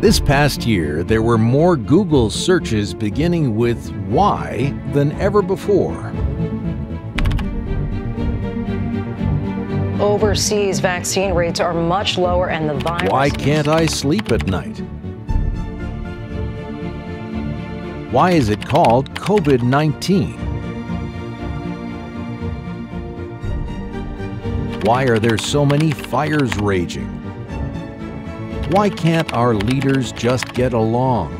This past year, there were more Google searches beginning with why than ever before. Overseas vaccine rates are much lower and the virus. Why can't I sleep at night? Why is it called COVID 19? Why are there so many fires raging? Why can't our leaders just get along?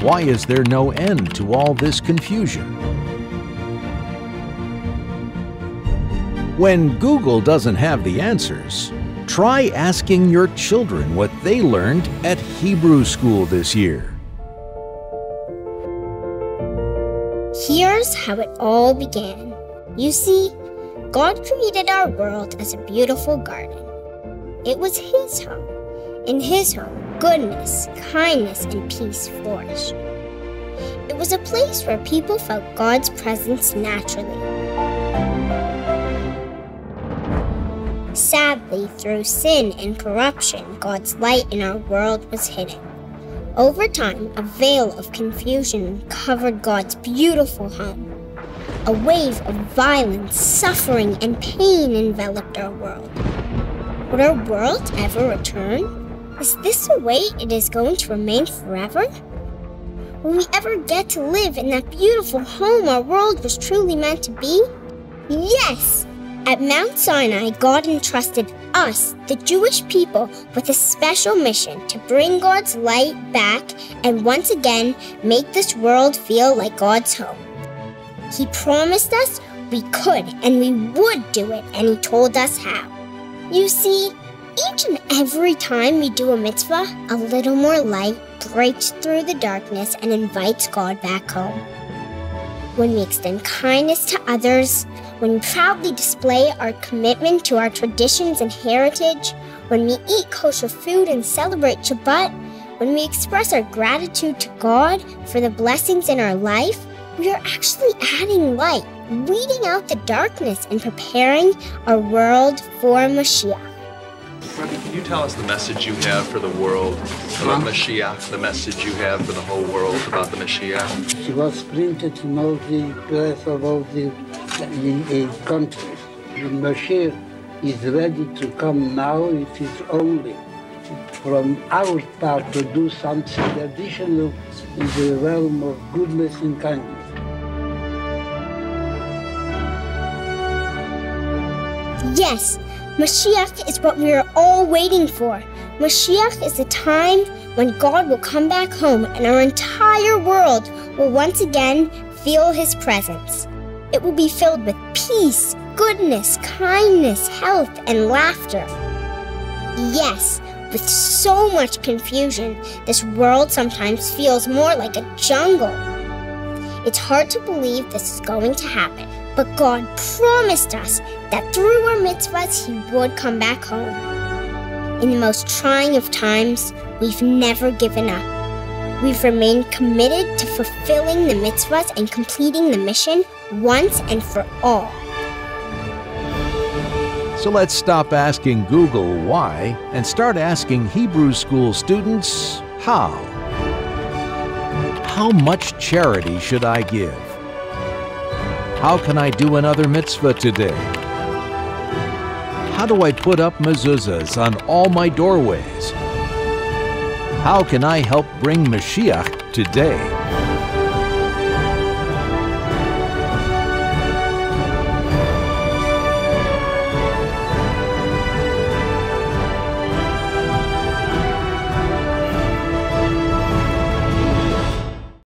Why is there no end to all this confusion? When Google doesn't have the answers, try asking your children what they learned at Hebrew school this year. Here's how it all began. You see, God created our world as a beautiful garden. It was his home. In his home, goodness, kindness, and peace flourished. It was a place where people felt God's presence naturally. Sadly, through sin and corruption, God's light in our world was hidden. Over time, a veil of confusion covered God's beautiful home. A wave of violence, suffering, and pain enveloped our world. Would our world ever return? Is this the way it is going to remain forever? Will we ever get to live in that beautiful home our world was truly meant to be? Yes! At Mount Sinai, God entrusted us, the Jewish people, with a special mission to bring God's light back and once again make this world feel like God's home. He promised us we could and we would do it, and He told us how. You see, each and every time we do a mitzvah, a little more light breaks through the darkness and invites God back home. When we extend kindness to others, when we proudly display our commitment to our traditions and heritage, when we eat kosher food and celebrate Shabbat, when we express our gratitude to God for the blessings in our life, we are actually adding light weeding out the darkness and preparing our world for Mashiach. Rabbi, can you tell us the message you have for the world about Mashiach, the message you have for the whole world about the Mashiach? She was printed in all the press of all the, the countries. The Mashiach is ready to come now. It is only from our part to do something additional in the realm of goodness and kindness. Yes, Mashiach is what we are all waiting for. Mashiach is the time when God will come back home and our entire world will once again feel his presence. It will be filled with peace, goodness, kindness, health, and laughter. Yes, with so much confusion, this world sometimes feels more like a jungle. It's hard to believe this is going to happen, but God promised us that through our mitzvahs, He would come back home. In the most trying of times, we've never given up. We've remained committed to fulfilling the mitzvahs and completing the mission once and for all. So let's stop asking Google why and start asking Hebrew school students how. How much charity should I give? How can I do another mitzvah today? How do I put up mezuzahs on all my doorways? How can I help bring Mashiach today?